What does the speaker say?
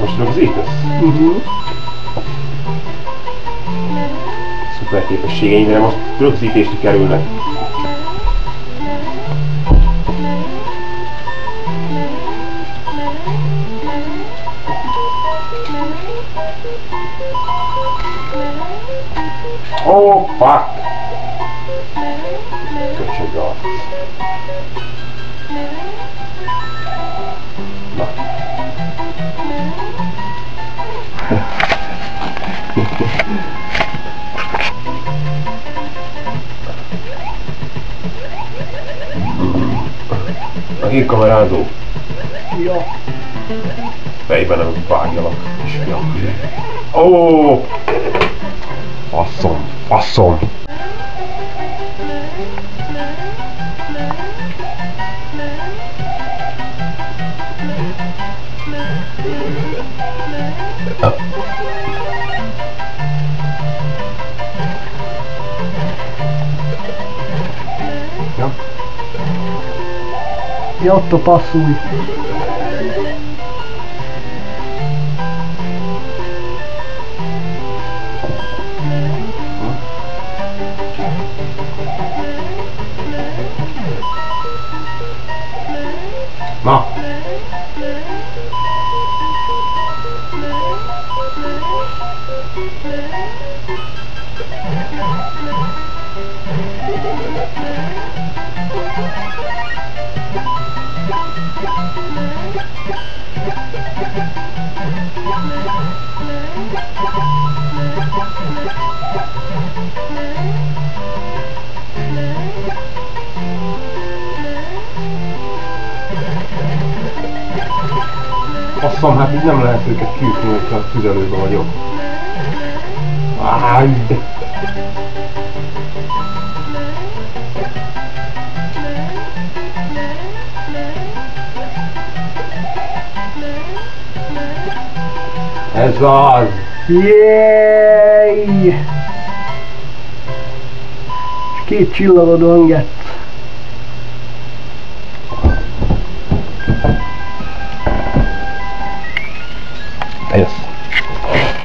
Most rögzítesz? Uh-huh. Szuper képességeimre most rögzítésre kerülnek. Oh, fuck! Köcsög arc. A én kamerázó. Ja. Fejben nem vágjalak, kisfiam. Ó! Oh! Faszom, faszom! Ja. e 8 pass whip No. Faszom, hát így nem lehet őket kiütni, hogyha a tüzelőben vagyok. Áj! Ez az! Jéj! Két csillagod van, Gett.